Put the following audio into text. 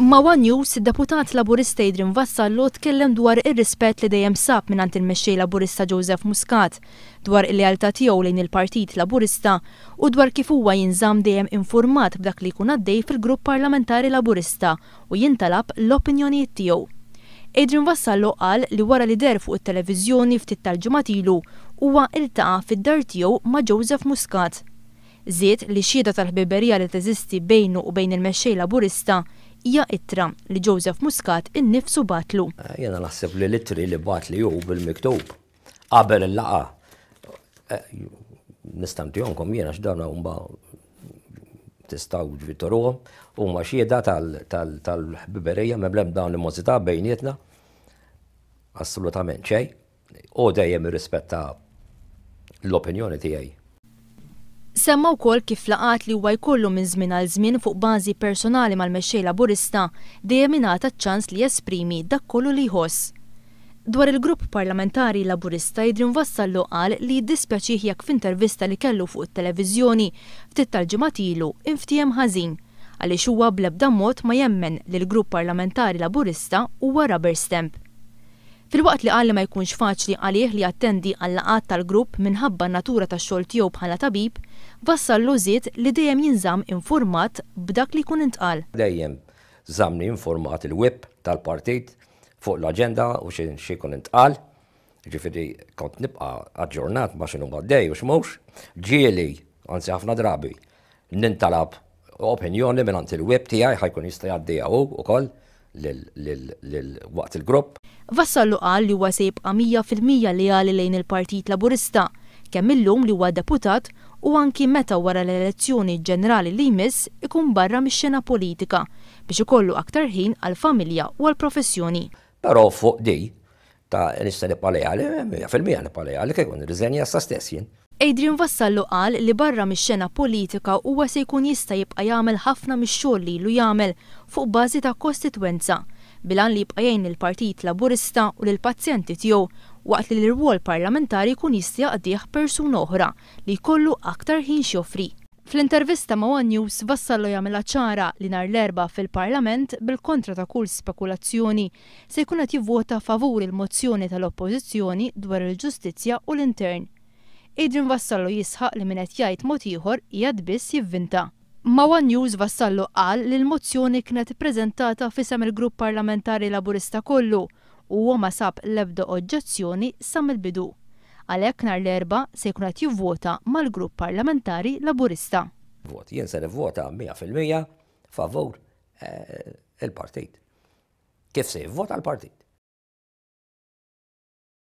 Ma' one News, id-Deputat Laburista Adrian Vassallo tkellem dwar ir-rispett li dejjem sab mingħand il-Mexxej Laburista Joseph Muscat, dwar il-lealtà tiegħu lejn il-Partit Laburista u dwar kif huwa jinżamm dejjem infurmat b'dak li jkun għaddej fil-Grupp Parlamentari Laburista u jintalab l-opinjonijiet tiegħu. Adrian Vassallo qal li wara li deher fuq it-televiżjoni ftit tal-ġimgħat ilu huwa iltaqa' fid-dar tiegħu ma' Joseph Muscat. Żied li xhieda tal-ħbiberija li teżisti bejnu u bejn il-Mexxej Laburista hija ittra li Joseph Muscat innifsu bagħatlu. Jiena naħseb li l-ittri li bagħatli hu bil-miktub qabel il-laqgħa nista' ntihomkom jien għax dawn huma tistgħu ġifieri toruhom, huma xhieda tal-ħbiberija m'hemm l-ebda animosità bejnietna, assolutament xejn. Hu dejjem irrispetta l-opinjoni tiegħi. Semma wkoll kif f'laqgħat li huwa jkollu minn żmien għal żmien fuq bażi personali mal-Mexxej Laburista dejjem ingħata ċ-ċans li jesprimi dak kollu li jħoss. Dwar il-Grupp Parlamentari Laburista Adrian Vassallo qal li jiddispjaċih jekk f'intervista li kellu fuq it-televiżjoni ftit tal-ġimgħat ilu nftiehem ħażin għaliex huwa bl-ebda mod ma jemmen li l-Grupp Parlamentari Laburista huwa rubber stamp. Filwaqt li qal li ma jkunx faċli għalih li jattendi għal-laqgħat tal-grupp minħabba n-natura tax-xogħol tiegħu bħala tabib, Vassallo żied li dejjem jinżamm infurmat b'dak li jkun intqal. Dejjem żammni infurmat il-Whip tal-Partit fuq l-aġenda u xi jkun intqal, jiġifieri kont nibqa' aġġornat ma' x'inhu għaddej u x'mhux. Ġieli, anzi ħafna drabi. Nintalab opinjoni mingħand il-whip tiegħi ħa jkun jista' jgħaddiha hu wkoll lil waqt il-grupp. Vassallo qal li huwa se jibqa' mija fil-mija leali lejn il-Partit Laburista, kemm illum li huwa deputat u anki meta wara l-elezzjoni ġenerali li jmiss ikun barra mix-xena politika biex ikollu aktar ħin għall-familja u għall-professjoni. Però fuq di, Ta' nista' nibqa' leali, mija fil-mija nibqa' leali, kieku nirriżenja issa stess jien. Adrian Vassallo qal li barra mix-xena politika huwa se jkun jista' jibqa' jagħmel ħafna mix-xogħol li ilu jagħmel fuq bażi ta' kostitwenza bil-għan li jibqa' jgħin lill-Partit Laburista u lill-pazjenti tiegħu waqt li l-irwol parlamentari jkun jista' jaqdih persuna oħra li jkollu aktar ħin x'joffri. Fl-intervista ma' one News, Vassallo jagħmilha ċara li nhar l-Erbgħa fil-Parlament, bil-kontra ta' kull spekulazzjoni se jkun qed jivvota favur il-mozzjoni tal-Oppożizzjoni dwar il-Ġustizzja u l-Intern. Adrian Vassallo jisħaq li min qed jgħid mod ieħor qiegħed biss jivvinta. Ma' one News Vassallo qal li l-mozzjoni kienet ippreżentata f'isem il-Grupp Parlamentari Laburista kollu u huwa ma sab l-ebda oġġezzjoni sa mill-bidu. Għalhekk nhar l-Erbgħa se jkun qed jivvota mal-Grupp Parlamentari Laburista. Vot, jien se nivvota mija fil-mija favur il-Partit. Kif se jivvota l-partit?